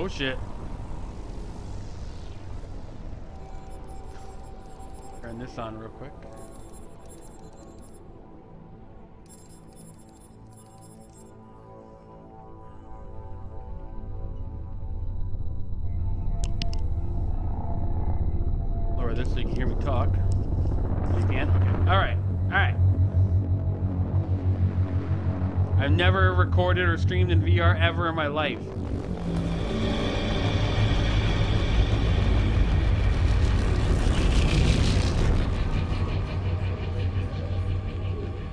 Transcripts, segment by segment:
Oh shit. Turn this on real quick. Lower this so you can hear me talk. You can? Okay. Alright. Alright. I've never recorded or streamed in VR ever in my life.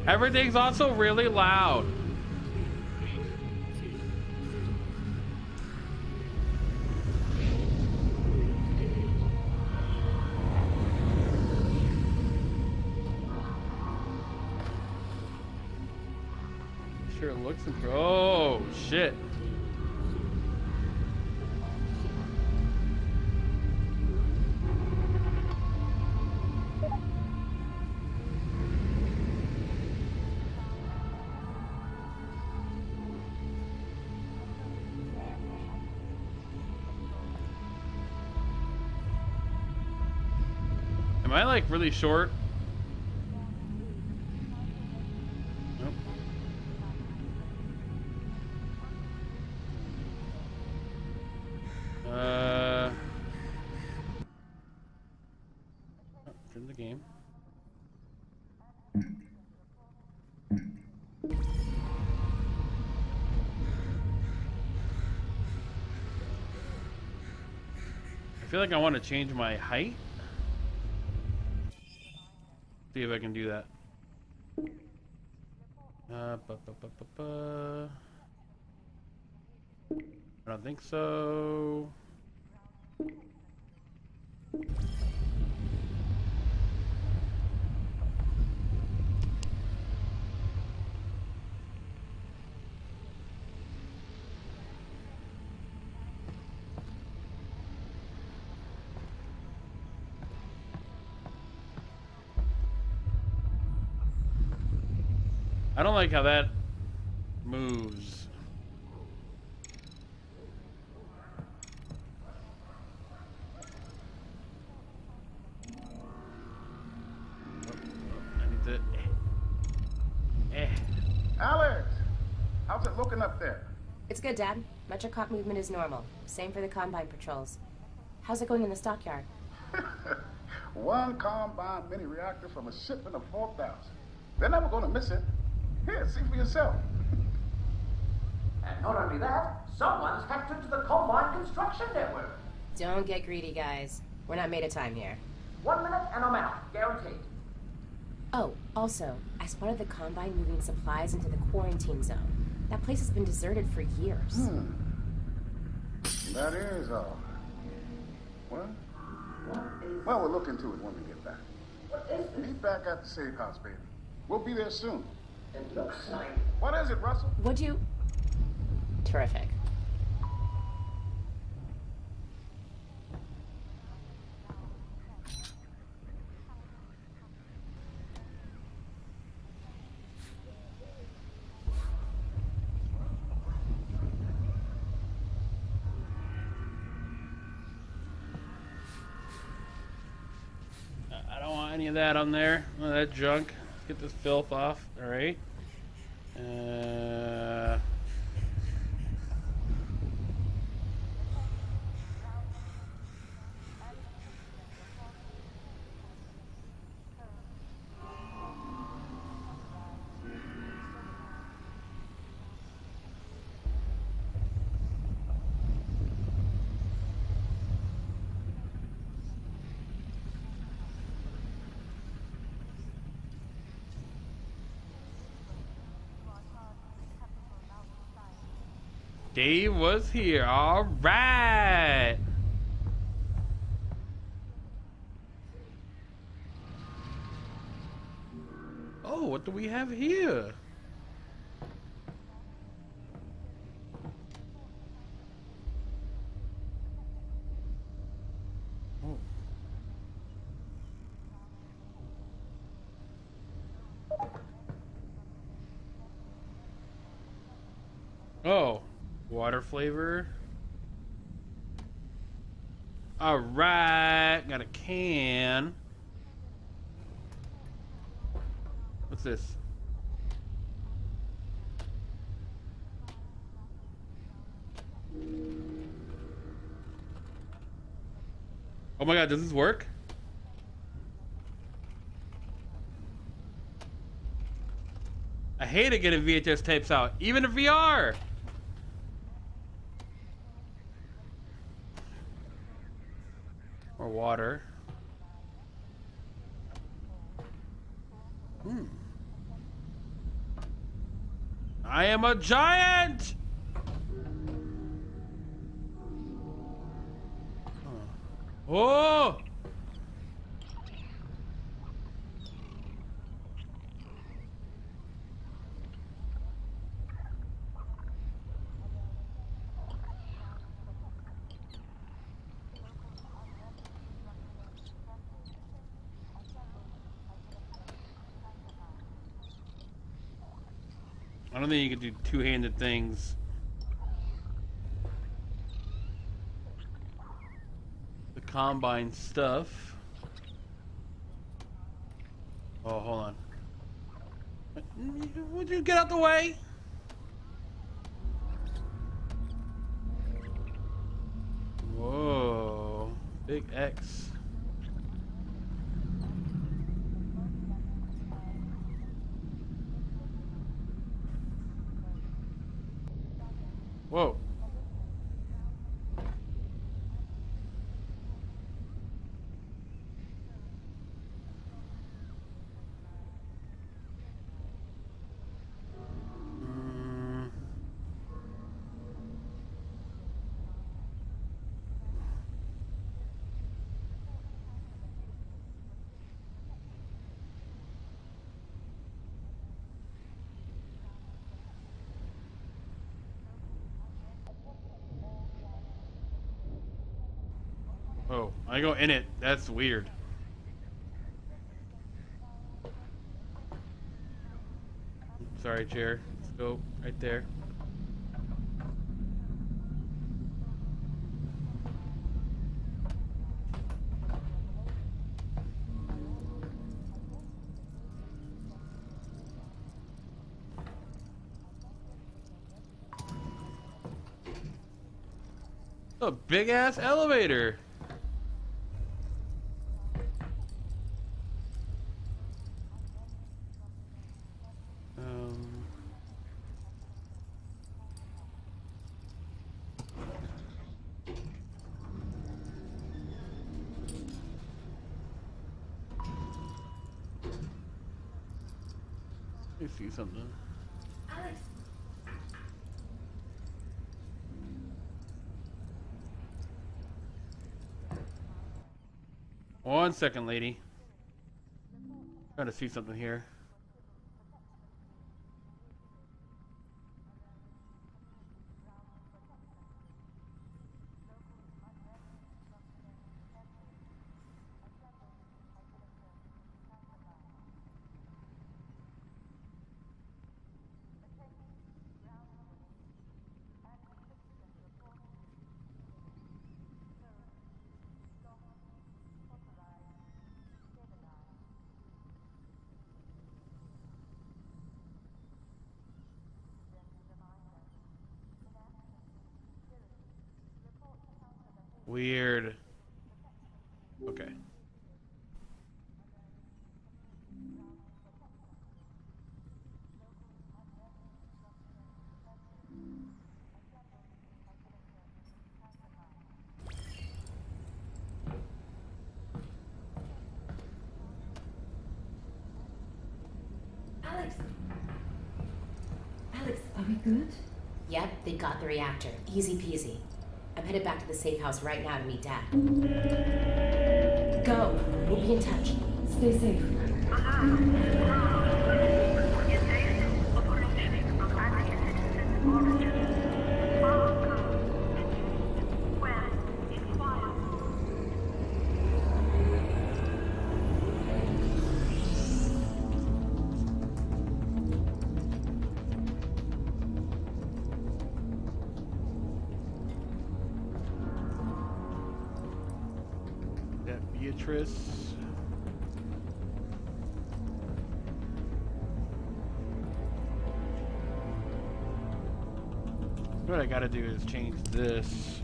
Everything's also really loud. Sure looks and like really short? Uh. Oh, the game. I feel like I want to change my height. See if I can do that. Uh. I don't think so. Don't like how that moves. I need to. Eh. Alyx, how's it looking up there? It's good, Dad. Metrocop movement is normal. Same for the Combine patrols. How's it going in the stockyard? One combine mini reactor from a shipment of 4,000. They're never going to miss it. Here, see for yourself. And not only that, someone's hacked into the Combine construction network. Don't get greedy, guys. We're not made of time here. One minute and I'm out, guaranteed. Oh, also, I spotted the Combine moving supplies into the quarantine zone. That place has been deserted for years. Hmm. That is all. What? Well, we'll look into it when we get back. What is this? Meet back at the safe house, baby. We'll be there soon. It looks like... What is it, Russell? Would you? Terrific. I don't want any of that on there. None that junk. Get this filth off. All right. Uh, Dave was here. All right. Oh, what do we have here? Oh. Oh, water flavor. All right, got a can. What's this? Oh my god, does this work? I hated getting VHS tapes out, even in VR. Or water. Hmm. I am a giant! Huh. Oh! I don't think you can do two-handed things. The combine stuff. Oh, hold on. Would you get out the way? Whoa. Big X. Whoa. Mm. Oh, I go in it. That's weird. Sorry, chair. Let's go right there. A big ass elevator. Um, let me see something. Alyx, One second, lady. Trying to see something here. Weird. Okay. Alyx. Alyx. Are we good? Yep, they got the reactor. Easy peasy. I'm headed back to the safe house right now to meet Dad. Go. We'll be in touch. Stay safe. citrus. Gotta do is change this.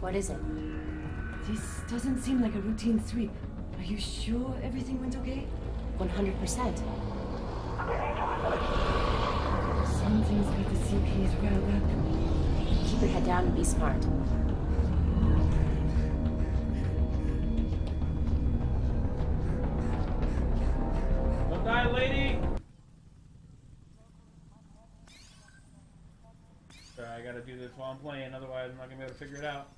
What is it? This doesn't seem like a routine sweep. Are you sure everything went okay? 100%. Something's got the CPs riled up. Keep your head down and be smart. Don't die, lady! Sorry, I gotta do this while I'm playing, otherwise I'm not gonna be able to figure it out.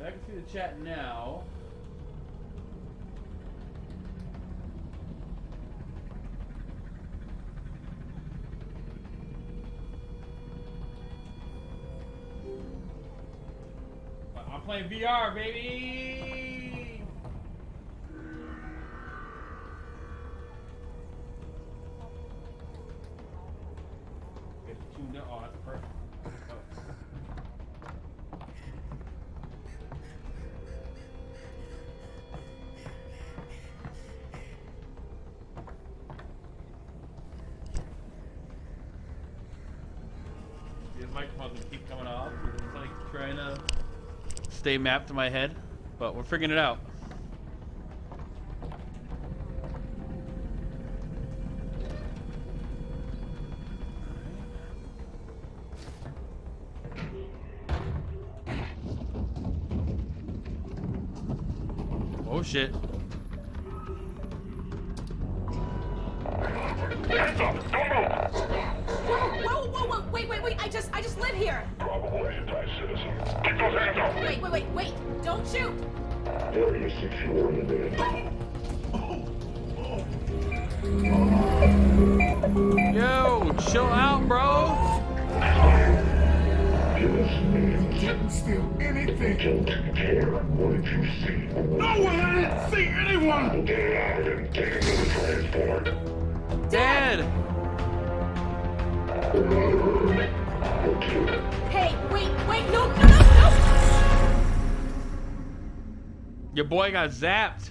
So I can see the chat now. I'm playing VR, baby. Keep coming off. It's like trying to stay mapped to my head, but we're figuring it out. Oh shit. Boy got zapped.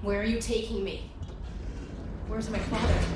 Where are you taking me? Where's my father?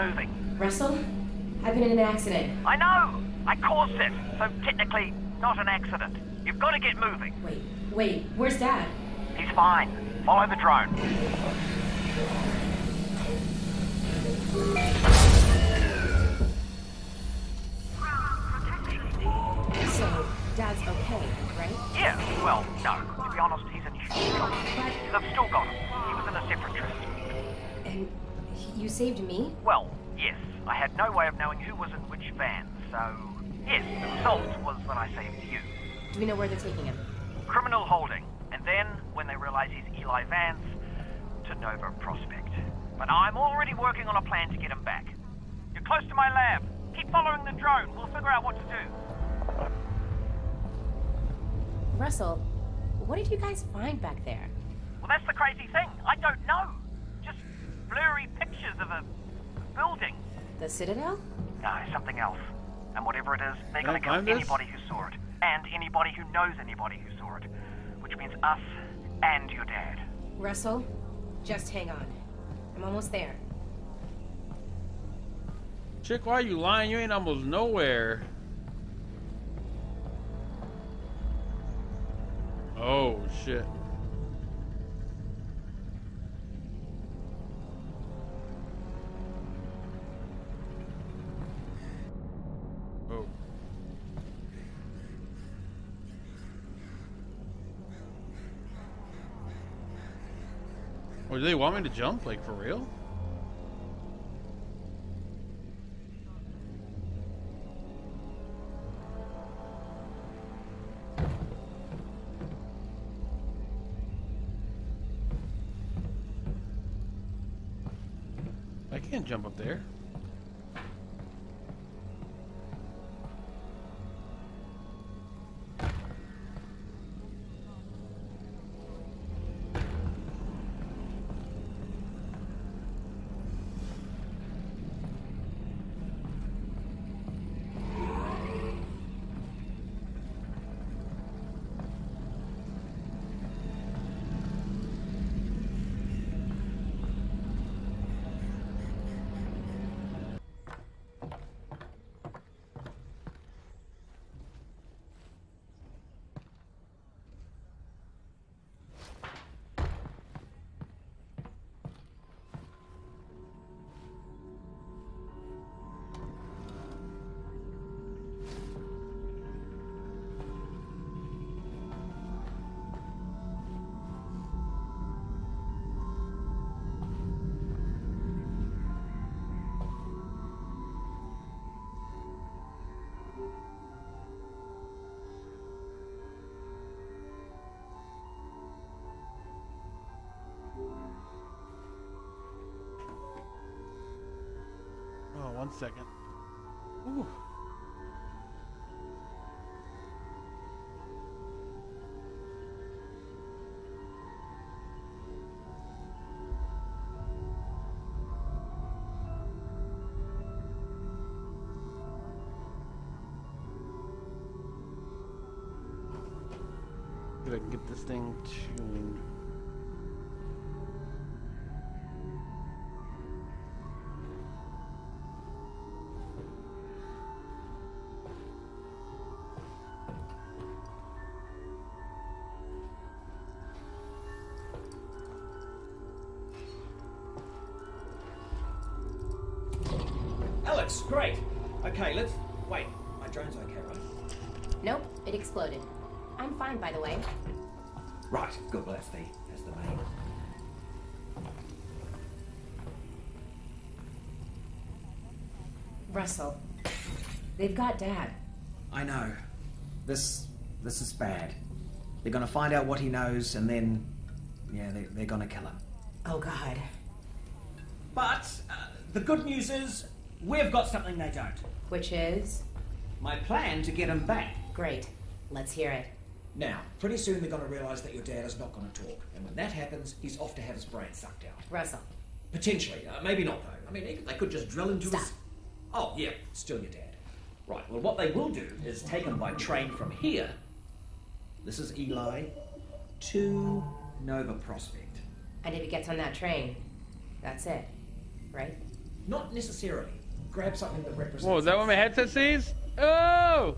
Moving. Russell? I've been in an accident. I know! I caused it, so technically not an accident. You've got to get moving. Wait, wait, where's Dad? He's fine. Follow the drone. So, Dad's okay, right? Yeah, well, no. To be honest, he's in shock. But, They've still got him. He was in a separate trip. and you saved me? Well, yes. I had no way of knowing who was in which van, so yes, the result was that I saved you. Do we know where they're taking him? Criminal holding, and then, when they realize he's Eli Vance, to Nova Prospekt. But I'm already working on a plan to get him back. You're close to my lab. Keep following the drone. We'll figure out what to do. Russell, what did you guys find back there? Well, that's the crazy thing. I don't know. Just blurry pictures of a building. The Citadel? No, something else. And whatever it is, they're going to kill this? anybody who saw it. And anybody who knows anybody who saw it. Which means us and your dad. Russell, just hang on. I'm almost there. Chick, why are you lying? You ain't almost nowhere. Oh shit. Or do they want me to jump? Like, for real? I can't jump up there. One second. Ooh. See if I can get this thing tuned. Alyx, great. Okay, let's. Wait, my drone's okay, right? Nope, it exploded. I'm fine, by the way. Right, good. Well, that's the that's the main. Russell, they've got Dad. I know. This this is bad. They're gonna find out what he knows, and then, yeah, they, they're gonna kill him. Oh, God. But uh, the good news is we've got something they don't. Which is? My plan to get them back. Great. Let's hear it. Now, pretty soon they're gonna realise that your dad is not gonna talk, and when that happens, he's off to have his brain sucked out. Russell, Potentially, uh, maybe not though. I mean, they, they could just drill into Stop. his. Oh yeah, still your dad. Right. Well, what they will do is take him by train from here. This is Eli to Nova Prospekt. and if he gets on that train, that's it, right? Not necessarily. Grab something that represents. Whoa, is that what my headset sees? Oh!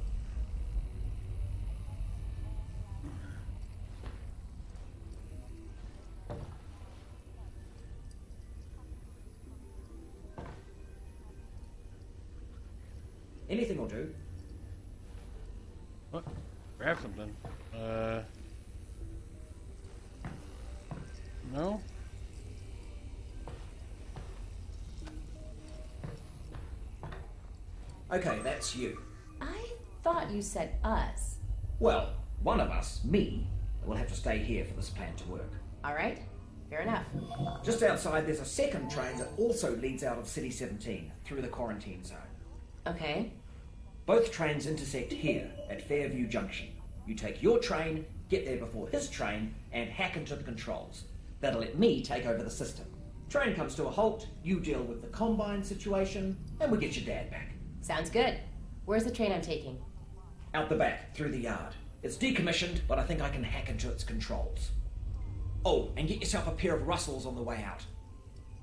Anything will do. What? Grab something. That's you. I thought you said us. Well, one of us, me, will have to stay here for this plan to work. All right, fair enough. Just outside, there's a second train that also leads out of City 17 through the quarantine zone. Okay. Both trains intersect here at Fairview Junction. You take your train, get there before his train, and hack into the controls. That'll let me take over the system. Train comes to a halt, you deal with the combine situation, and we get your dad back. Sounds good. Where's the train I'm taking? Out the back, through the yard. It's decommissioned, but I think I can hack into its controls. Oh, and get yourself a pair of Russells on the way out.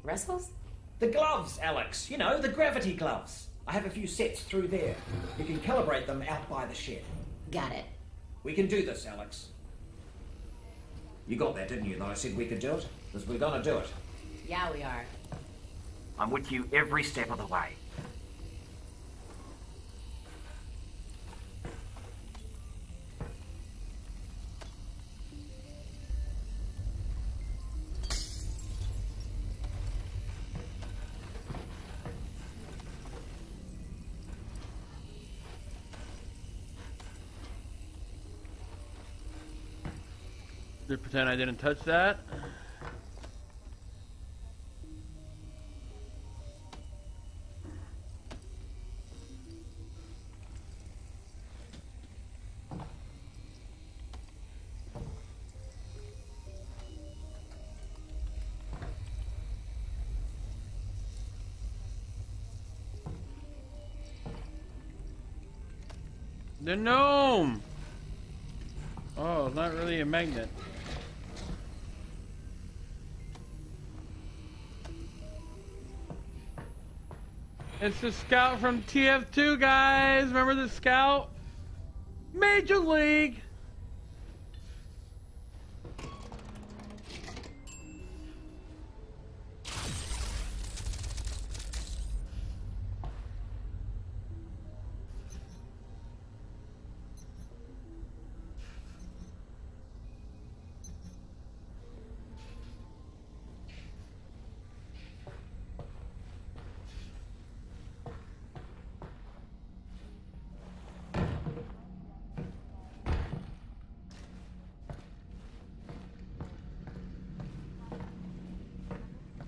Russell's? The gloves, Alyx. You know, the gravity gloves. I have a few sets through there. You can calibrate them out by the shed. Got it. We can do this, Alyx. You got that, didn't you, that I said we could do it? Because we're gonna do it. Yeah, we are. I'm with you every step of the way. Just pretend I didn't touch that. The gnome! Oh, not really a magnet. It's the scout from TF2, guys! Remember the scout? Major League!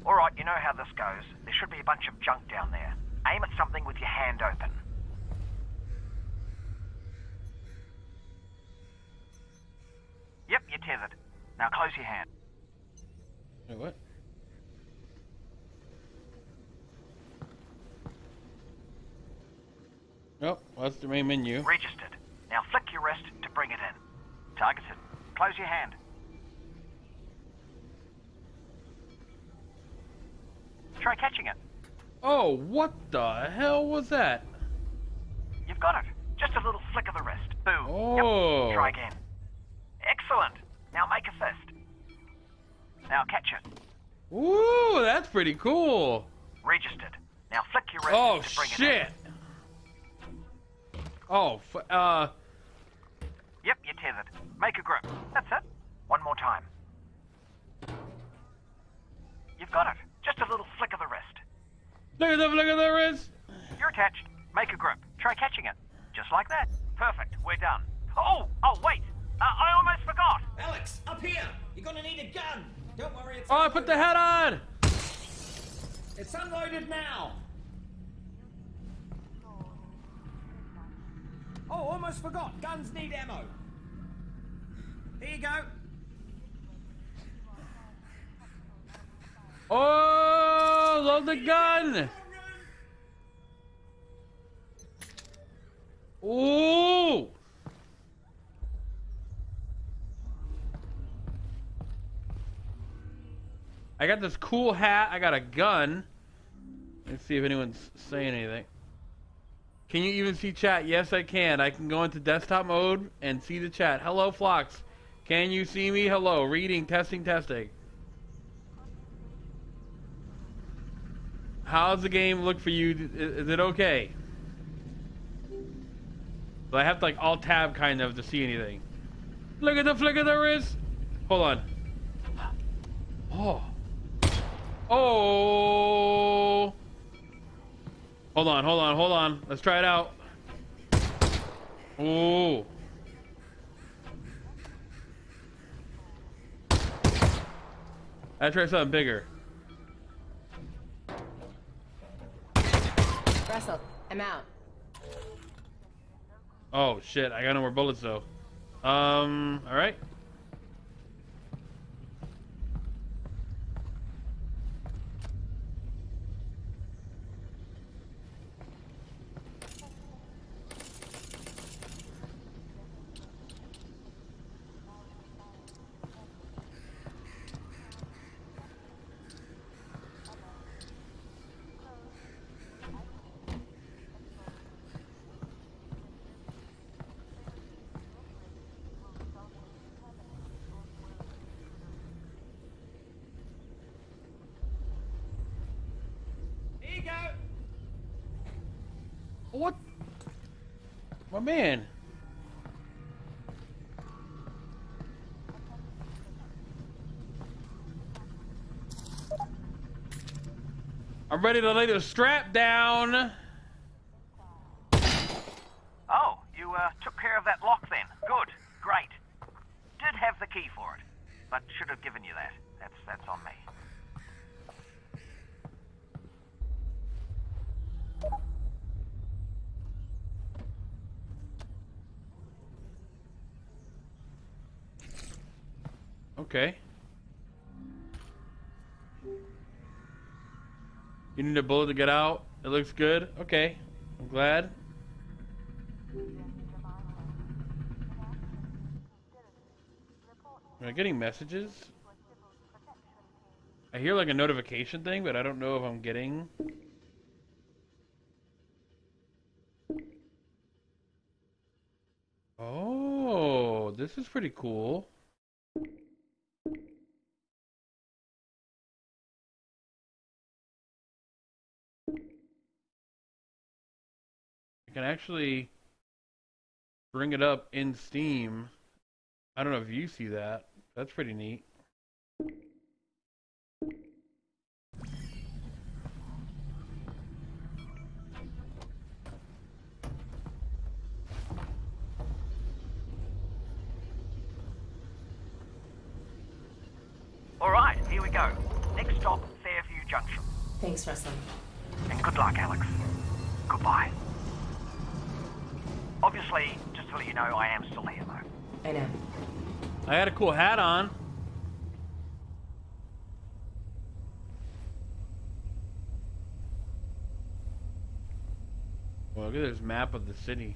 All right, you know how this goes. There should be a bunch of junk down there. Aim at something with your hand open. Yep, you're tethered. Now close your hand. Wait, what? Nope, well, that's the main menu. Registered. Now flick your wrist to bring it in. Targeted. Close your hand. Try catching it. Oh, what the hell was that? You've got it. Just a little flick of the wrist. Boom. Oh. Yep. Try again. Excellent. Now make a fist. Now catch it. Ooh, that's pretty cool. Registered. Now flick your wrist Oh, to bring shit. it Oh, f- uh, in. Yep, you're tethered. Make a grip. That's it. One more time. You've got it. Just a little flick of the wrist. look at the look at the wrist. You're attached. Make a grip. Try catching it. Just like that. Perfect. We're done. Oh, oh, wait. Uh, I almost forgot. Alyx, up here! You're gonna need a gun! Don't worry, it's Oh, I put the head on. It's unloaded now! Oh, almost forgot. Guns need ammo. Here you go. Oh, load the gun. Ooh. I got this cool hat. I got a gun. Let's see if anyone's saying anything. Can you even see chat? Yes, I can. I can go into desktop mode and see the chat. Hello, Flox. Can you see me? Hello. Reading, testing, testing. How's the game look for you? Is it okay? Do I have to like alt tab kind of to see anything? Look at the flick of the wrist. Hold on. Oh. Oh. Hold on, hold on, hold on. Let's try it out. Ooh. I try something bigger. Russell, I'm out. Oh shit, I got no more bullets though. Um, alright. I'm ready to lay the strap down. Oh, you uh, took care of that lock then. Good. Great. Did have the key for it. but should have given you that. That's that's on me. Okay. You need a bullet to get out? It looks good? Okay. I'm glad. Am I getting messages? I hear like a notification thing, but I don't know if I'm getting... Oh, this is pretty cool. I can actually bring it up in Steam. I don't know if you see that. That's pretty neat. All right, here we go. Next stop, Fairview Junction. Thanks, Russell. And good luck, Alyx. Goodbye. Obviously, just to let you know, I am still here, though. I know. I had a cool hat on. Well, look at this map of the city.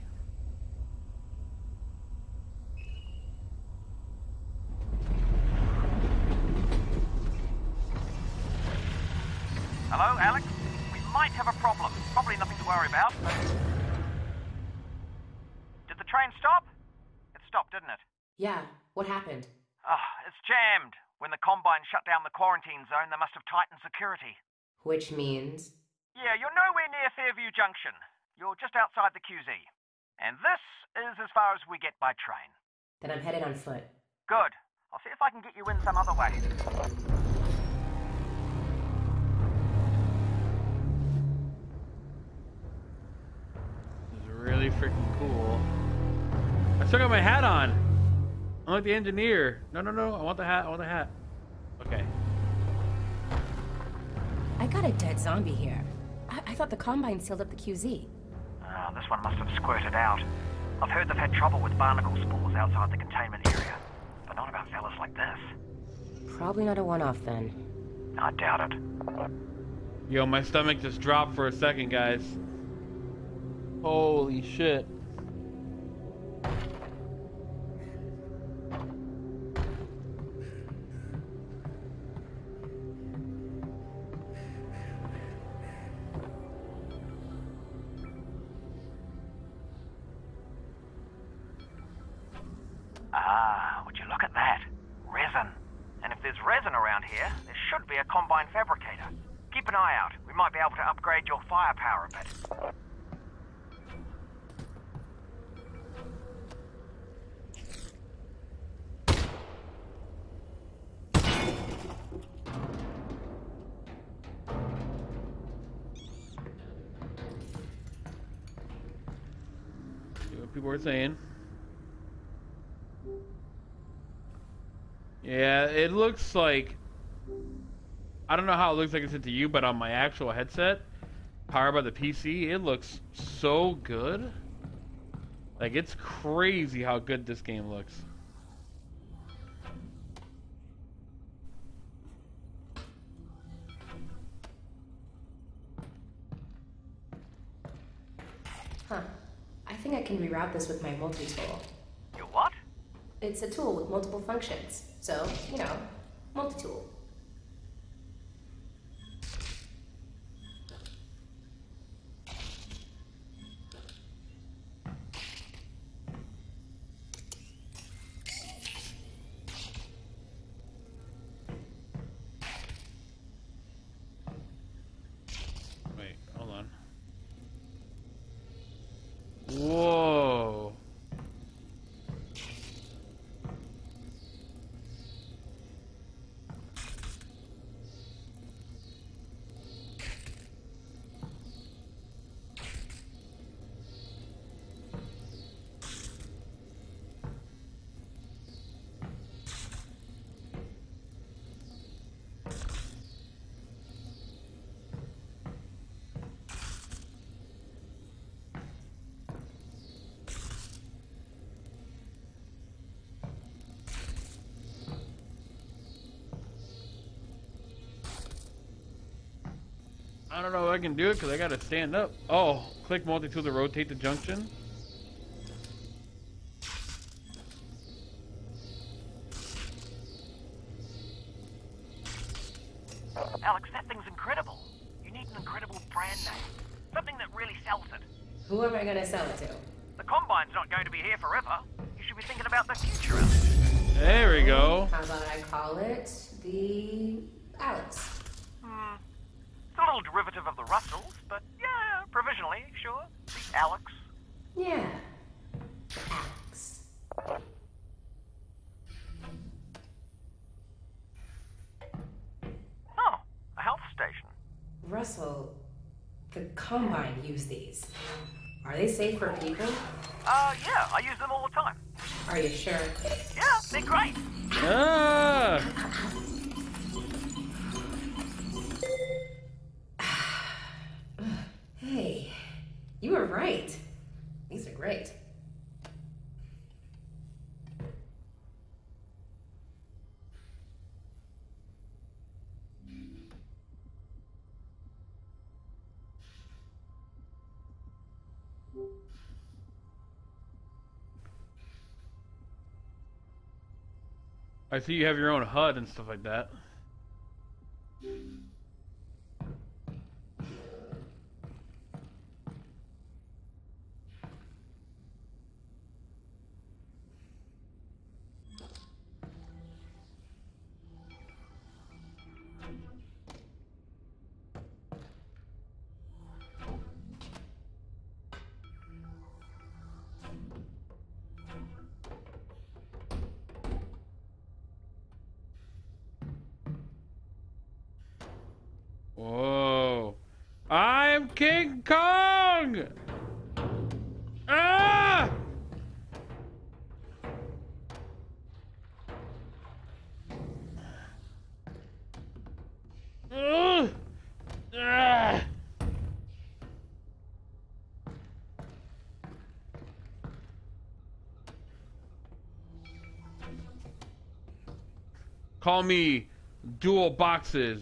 Hello, Alyx? We might have a problem. Probably nothing to worry about, but... Did the train stop? It stopped, didn't it? Yeah, what happened? Ah, it's jammed. When the Combine shut down the quarantine zone, they must have tightened security. Which means. Yeah, you're nowhere near Fairview Junction. You're just outside the QZ. And this is as far as we get by train. Then I'm headed on foot. Good. I'll see if I can get you in some other way. This is really freaking cool. I still got my hat on. I'm like the engineer. No, no, no. I want the hat. I want the hat. Okay. I got a dead zombie here. I, I thought the Combine sealed up the QZ. Ah, this one must have squirted out. I've heard they've had trouble with barnacle spores outside the containment area. But not about fellas like this. Probably not a one off then. I doubt it. Yo, my stomach just dropped for a second, guys. Holy shit. Bit. See what people are saying. Yeah, it looks like. I don't know how it looks like it's to you, but on my actual headset, powered by the PC, it looks so good. Like, it's crazy how good this game looks. Huh. I think I can reroute this with my multi tool. You what? It's a tool with multiple functions. So, you know, multi I don't know if I can do it because I gotta stand up. Oh, click multi-tool to rotate the junction. Right. These are great. I see you have your own HUD and stuff like that. Call me dual boxes.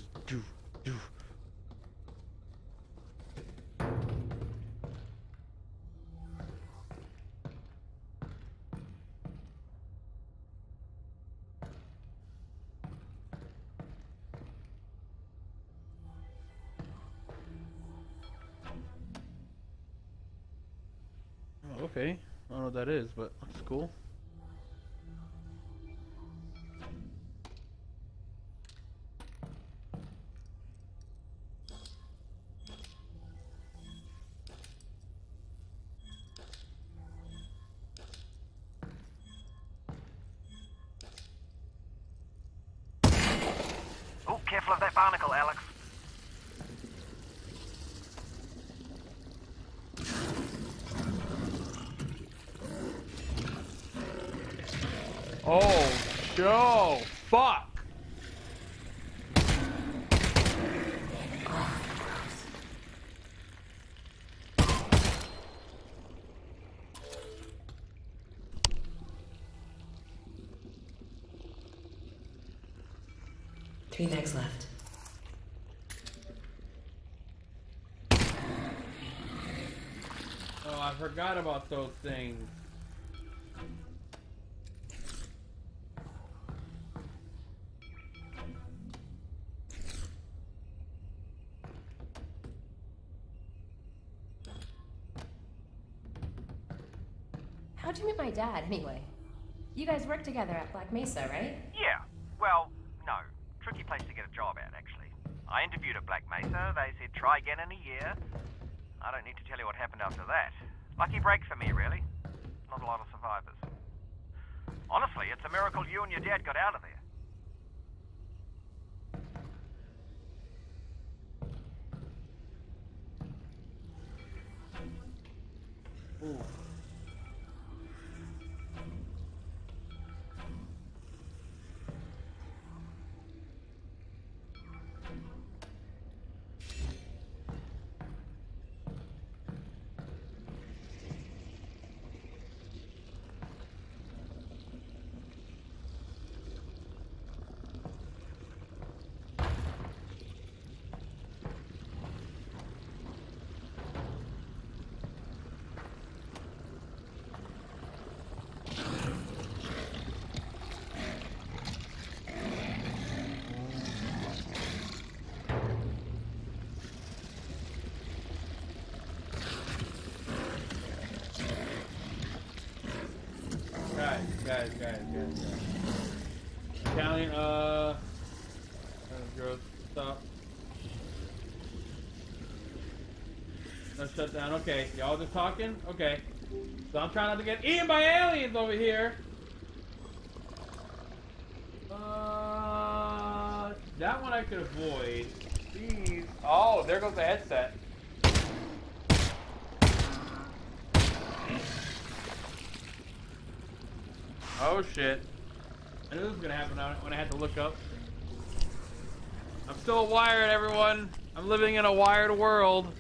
Oh, okay. I don't know what that is, but looks cool. Oh, careful of that barnacle, Alyx. Oh, Joe! Fuck! Three bags left. Oh, I forgot about those things. How'd you meet my dad, anyway? You guys work together at Black Mesa, right? Yeah. Well, no. Tricky place to get a job at, actually. I interviewed at Black Mesa. They said try again in a year. I don't need to tell you what happened after that. Lucky break for me, really. Not a lot of survivors. Honestly, it's a miracle you and your dad got out of there. Ooh. Shut down. Okay, y'all just talking. Okay, so I'm trying not to get eaten by aliens over here. Uh, that one I could avoid. These. Oh, there goes the headset. Oh shit. I knew this was gonna happen when I had to look up. I'm still wired, everyone. I'm living in a wired world.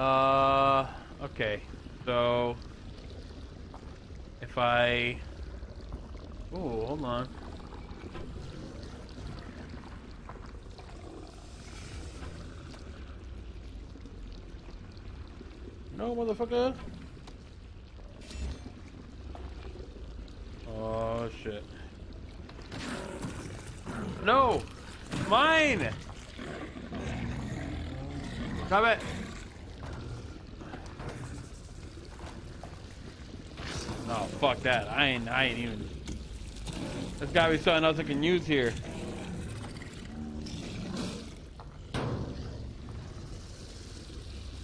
Uh, okay. So, if I... Oh, hold on. No, motherfucker. Oh, shit. No! Mine! Stop it! Oh, fuck that. I ain't, I ain't even... There's gotta be something else I can use here.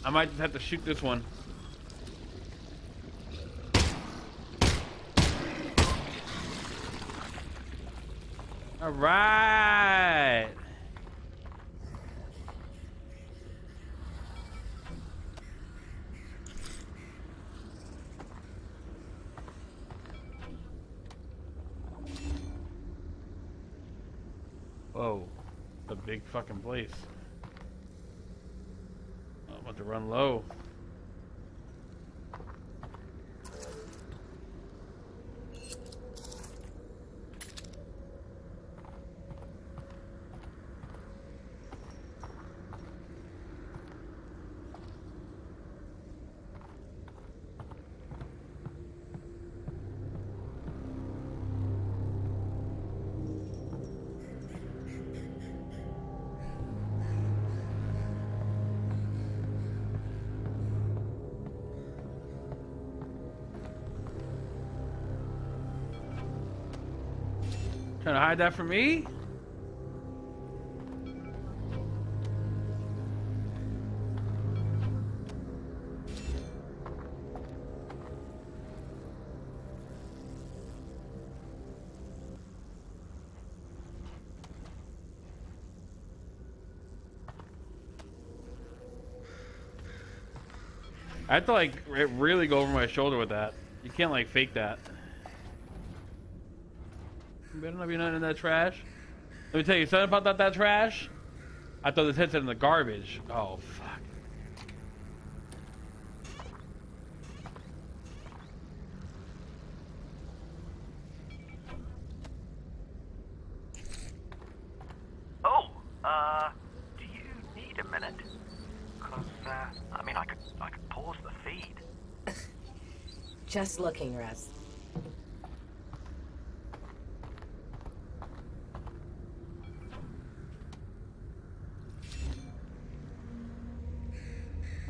I might just have to shoot this one. All right. Whoa, a big fucking place. I'm about to run low. Hide that from me? I have to like really go over my shoulder with that. You can't like fake that. You better not be nothing in that trash. Let me tell you something about that, that trash. I thought this headset in the garbage. Oh fuck. Oh, uh, do you need a minute? Cause, uh, I mean, I could, I could pause the feed. Just looking, Russ.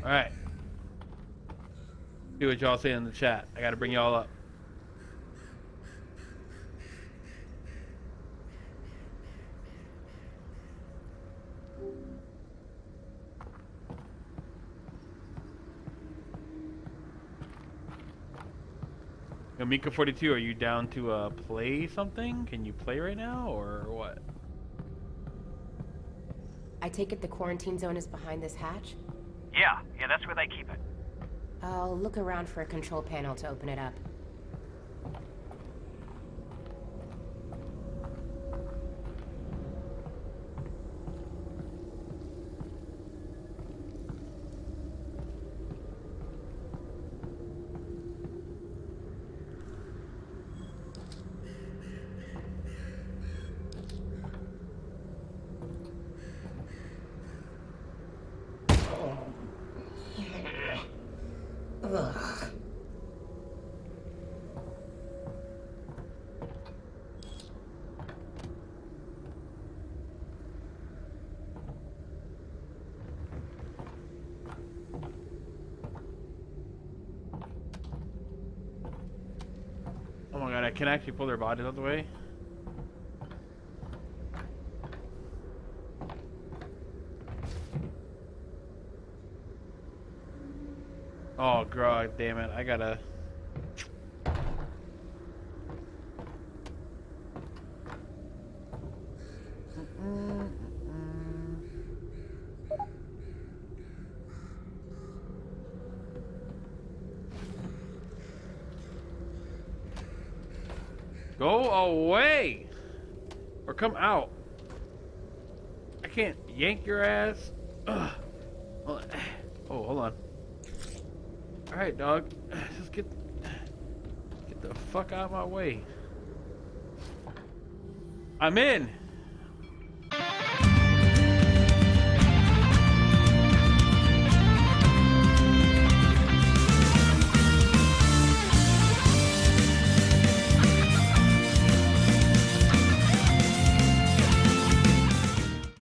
All right. See what y'all say in the chat. I got to bring y'all up. Yo, Mika42, are you down to uh, play something? Can you play right now, or what? I take it the quarantine zone is behind this hatch? Yeah, yeah, that's where they keep it. I'll look around for a control panel to open it up. Can actually pull their bodies out the way. Oh, god damn it. I gotta... Go away! Or come out. I can't yank your ass. Ugh. Oh, hold on. Alright, dog. Just get get the fuck out of my way. I'm in!